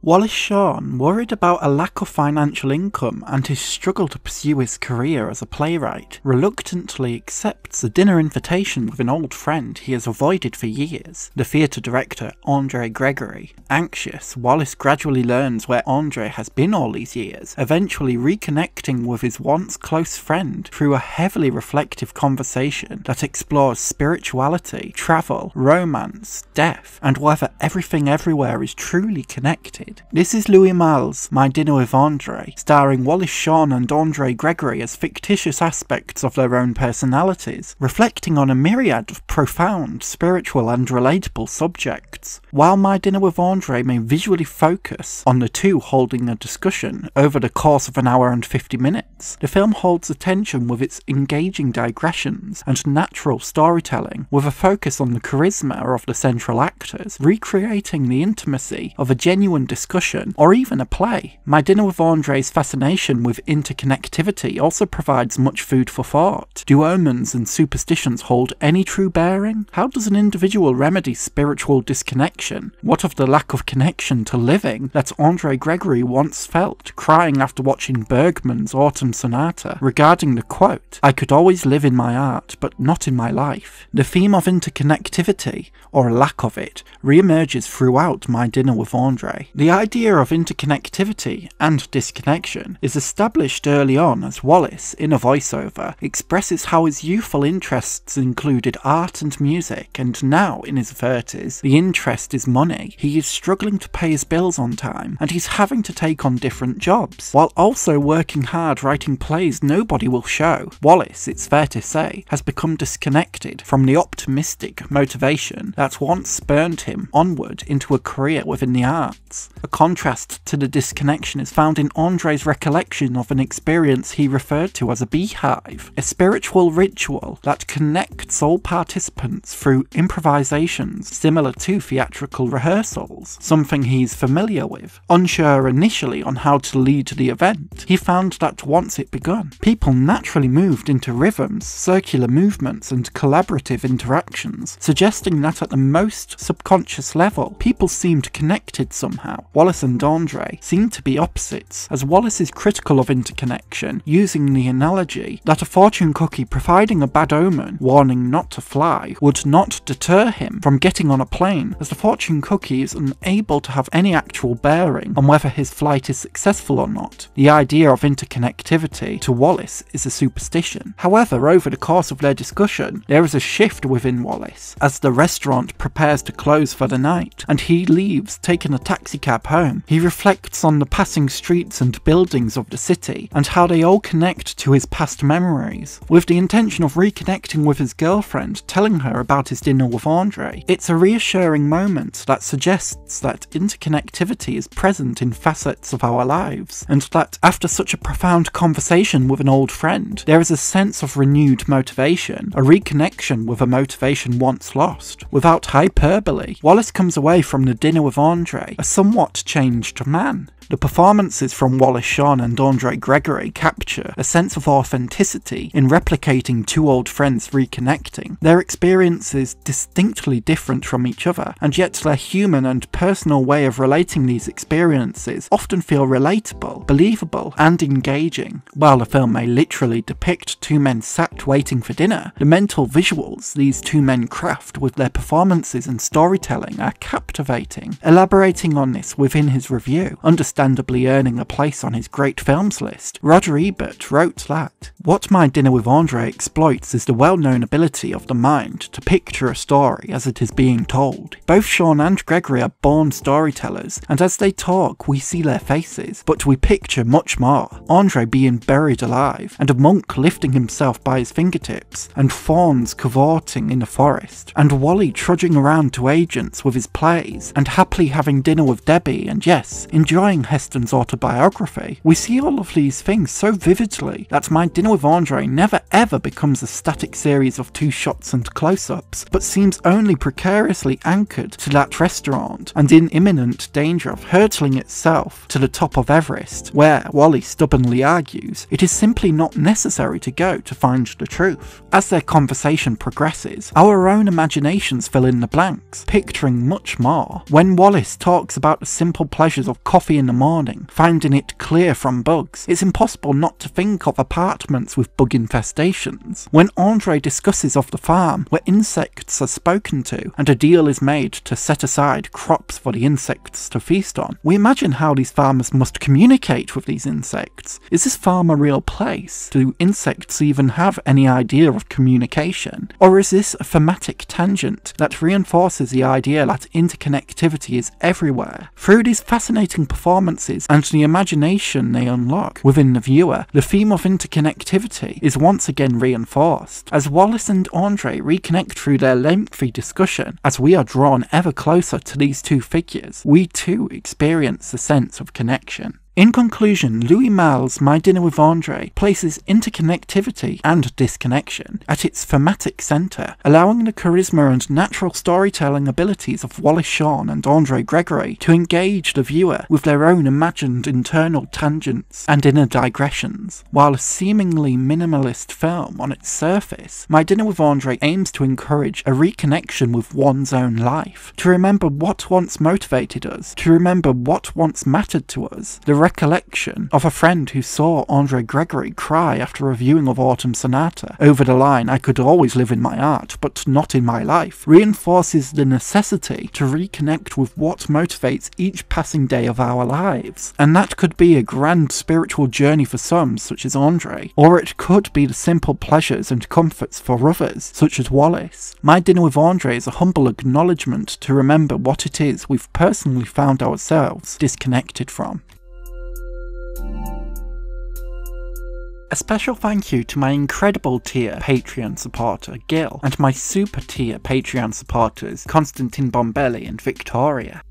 Wallace Shawn, worried about a lack of financial income and his struggle to pursue his career as a playwright, reluctantly accepts a dinner invitation with an old friend he has avoided for years, the theatre director Andre Gregory. Anxious, Wallace gradually learns where Andre has been all these years, eventually reconnecting with his once close friend through a heavily reflective conversation that explores spirituality, travel, romance, death, and whether everything everywhere is truly connected. This is Louis Malle's My Dinner with Andre, starring Wallace Shawn and Andre Gregory as fictitious aspects of their own personalities, reflecting on a myriad of profound, spiritual, and relatable subjects. While My Dinner with Andre may visually focus on the two holding a discussion over the course of an hour and 50 minutes, the film holds attention with its engaging digressions and natural storytelling, with a focus on the charisma of the central actors, recreating the intimacy of a genuine discussion, or even a play. My Dinner with Andre's fascination with interconnectivity also provides much food for thought. Do omens and superstitions hold any true bearing? How does an individual remedy spiritual disconnection? What of the lack of connection to living that Andre Gregory once felt, crying after watching Bergman's Autumn Sonata, regarding the quote, I could always live in my art, but not in my life. The theme of interconnectivity, or a lack of it, re-emerges throughout My Dinner with Andre. The idea of interconnectivity and disconnection is established early on as Wallace, in a voiceover, expresses how his youthful interests included art and music, and now, in his 30s, the interest is money. He is struggling to pay his bills on time, and he's having to take on different jobs, while also working hard writing plays nobody will show. Wallace, it's fair to say, has become disconnected from the optimistic motivation that once spurned him onward into a career within the arts. A contrast to the disconnection is found in Andre's recollection of an experience he referred to as a beehive, a spiritual ritual that connects all participants through improvisations similar to theatrical rehearsals, something he's familiar with. Unsure initially on how to lead the event, he found that once it begun, people naturally moved into rhythms, circular movements, and collaborative interactions, suggesting that at the most subconscious level, people seemed connected somehow. Wallace and Andre seem to be opposites, as Wallace is critical of interconnection, using the analogy that a fortune cookie providing a bad omen, warning not to fly, would not deter him from getting on a plane, as the fortune cookie is unable to have any actual bearing on whether his flight is successful or not. The idea of interconnectivity to Wallace is a superstition. However, over the course of their discussion, there is a shift within Wallace, as the restaurant prepares to close for the night, and he leaves, taking a taxicab home. He reflects on the passing streets and buildings of the city, and how they all connect to his past memories, with the intention of reconnecting with his girlfriend, telling her about his dinner with Andre. It's a reassuring moment that suggests that interconnectivity is present in facets of our lives, and that after such a profound conversation with an old friend, there is a sense of renewed motivation, a reconnection with a motivation once lost. Without hyperbole, Wallace comes away from the dinner with Andre a somewhat changed man. The performances from Wallace Shawn and Andre Gregory capture a sense of authenticity in replicating two old friends reconnecting. Their experiences distinctly different from each other, and yet their human and personal way of relating these experiences often feel relatable, believable, and engaging. While the film may literally depict two men sat waiting for dinner, the mental visuals these two men craft with their performances and storytelling are captivating. Elaborating on this within his review, understandably earning a place on his great films list, Roger Ebert wrote that what My Dinner with Andre exploits is the well-known ability of the mind to picture a story as it is being told. Both Shawn and Gregory are born storytellers, and as they talk, we see their faces, but we picture much more. Andre being buried alive, and a monk lifting himself by his fingertips, and fawns cavorting in the forest, and Wally trudging around to agents with his plays, and happily having dinner with Debbie, and yes, enjoying Heston's autobiography, we see all of these things so vividly that My Dinner with Andre never ever becomes a static series of two shots and close ups, but seems only precariously anchored to that restaurant and in imminent danger of hurtling itself to the top of Everest, where Wally stubbornly argues it is simply not necessary to go to find the truth. As their conversation progresses, our own imaginations fill in the blanks, picturing much more. When Wallace talks about the simple pleasures of coffee in the morning, finding it clear from bugs, it's impossible not to think of apartments with bug infestations. When Andre discusses of the farm, where insects are spoken to, and a deal is made to set aside crops for the insects to feast on, we imagine how these farmers must communicate with these insects. Is this farm a real place? Do insects even have any idea of communication? Or is this a thematic tangent that reinforces the idea that interconnectivity is everywhere? Through these fascinating performances and the imagination they unlock within the viewer, the theme of interconnectivity is once again reinforced. As Wallace and Andre reconnect through their lengthy discussion, as we are drawn ever closer to these two figures, we too experience a sense of connection. In conclusion, Louis Malle's My Dinner with Andre places interconnectivity and disconnection at its thematic centre, allowing the charisma and natural storytelling abilities of Wallace Shawn and Andre Gregory to engage the viewer with their own imagined internal tangents and inner digressions. While a seemingly minimalist film on its surface, My Dinner with Andre aims to encourage a reconnection with one's own life, to remember what once motivated us, to remember what once mattered to us, the recollection of a friend who saw Andre Gregory cry after a viewing of Autumn Sonata over the line, I could always live in my art, but not in my life, reinforces the necessity to reconnect with what motivates each passing day of our lives. And that could be a grand spiritual journey for some, such as Andre, or it could be the simple pleasures and comforts for others, such as Wallace. My dinner with Andre is a humble acknowledgement to remember what it is we've personally found ourselves disconnected from. A special thank you to my incredible tier Patreon supporter Gil and my super tier Patreon supporters Constantine Bombelli and Victoria.